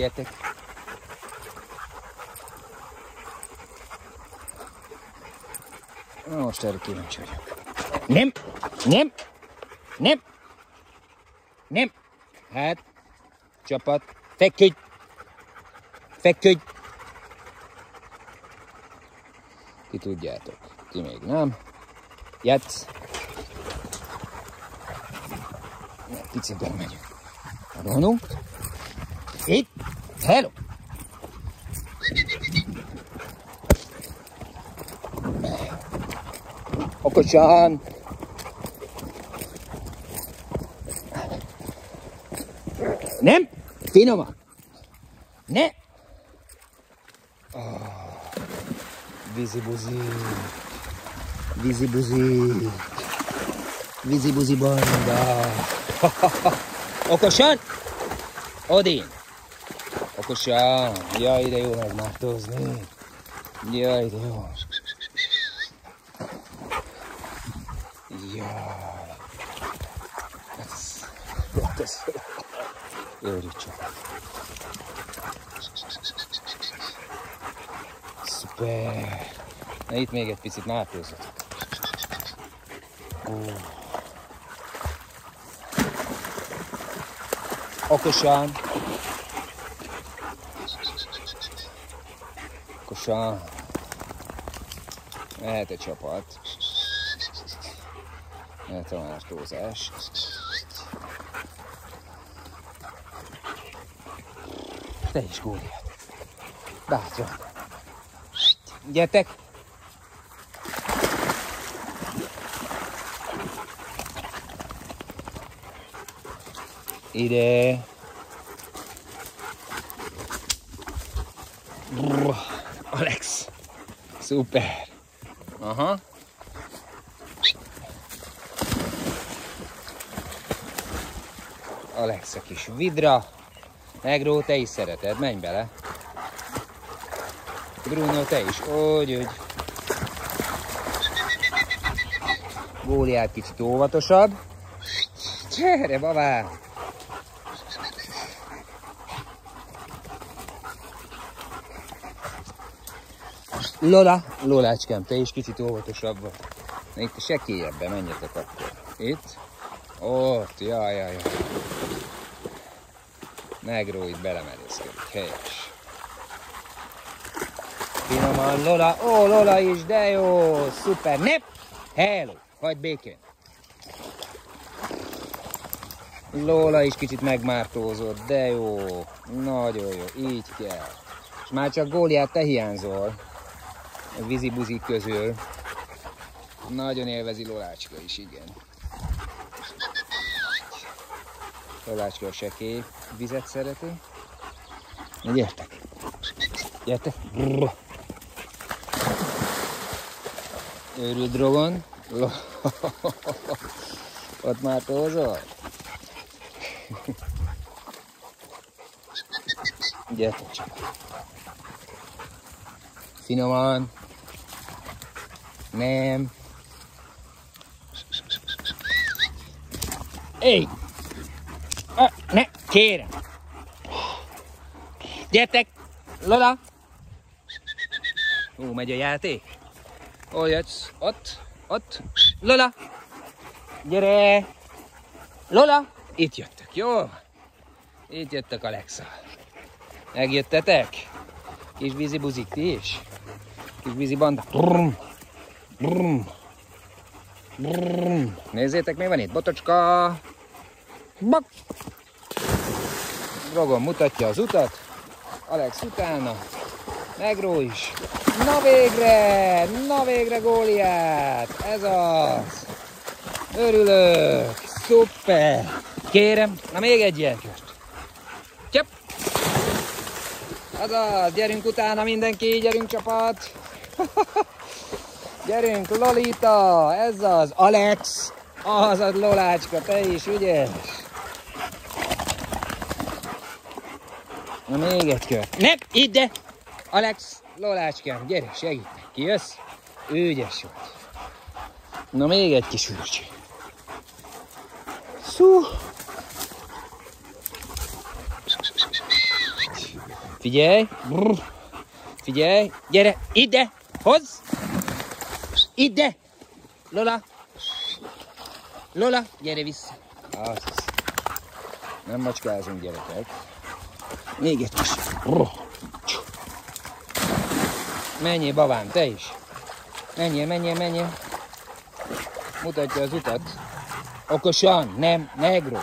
Gyertek. Na, most erre kíváncsi vagyok. Nem! Nem! Nem! Nem! Hát, csapat, feküdj! Feküdj! Ki tudjátok, ki még nem. Játsz! Picit megyünk. Rohanunk. Itt. Hello. Okosan. Nem. Finoman. Ne. Oh. Vízi buzi. Vízi buzi. Vízi buzi banda. Okosan. Odin. Okosan. Jaj, de jó megmártózni. Jaj, de jó. Jaj. Ez, ez, őrült csak. Szuper. Na itt még egy picit mártózott. Oh. Okosan. Okosan. Mehet egy csapat. Mehet a mártózás. Te is Góliát. Bátran. Gyertek! Ide. Brr, Alex. Szuper. Aha. Alex a kis vidra. Negró, te is szereted, menj bele. Bruno, te is, úgy, úgy. Góliát kicsit óvatosabb. Gyere, babám! Lola, Lolácskám, te is kicsit óvatosabb vagy. Itt sekélyebben menjetek akkor. Itt. Ott, jaj, jaj, jaj. Negró itt belemerészkedik, helyes. Finoman, Lola, ó, Lola is, de jó, szuper, nep, hello, hagyd békén. Lola is kicsit megmártózott, de jó, nagyon jó, így kell. És már csak góliát te hiányzol a vízi közül. Nagyon élvezi Lolácska is, igen. Lolácska a sekély vizet szereti. Gyertek! Gyertek! Brrr. Őrült drogon. Ott már tózol? Gyertek csak! Finoman! Nem! Éj! Ah, ne, kérem! Gyertek! Lola! Ó, megy a játék. Hol jössz? Ott, ott. Lola! Gyere! Lola! Itt jöttök, jó? Itt jöttök, Alexa. Megjöttetek? Kis vízi buzik ti is? Kis vízi banda. Brum, brum, brum. Nézzétek, mi van itt? Botocska! Bak! Drogon mutatja az utat. Alex utána. Negró is. Na végre! Na végre Góliát! Ez az! Örülök! Szuper! Kérem, na még egy ilyen kört. Csep! Azaz, gyerünk utána mindenki, gyerünk csapat! gyerünk, Lolita! Ez az, Alex! Az a Lolácska, te is ügyes! Na még egy kör. Nem, ide! Alex, Lolácskám, gyere, segít neki, jössz? Ügyes vagy. Na még egy kis ürcsi. Szú. Figyelj! Brr. Figyelj! Gyere! Ide! Hozz! Ide! Lola! Lola! Gyere vissza! Az. Nem macskázunk gyerekek. Még egy kis. Menjél, babám, te is. Menjél, menjél, menjél. Mutatja az utat. Okosan, nem, negro.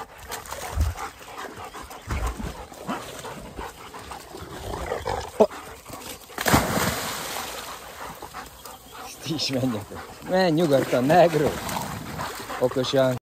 Ti is menjetek. Menj nyugodtan, negro. Okosan.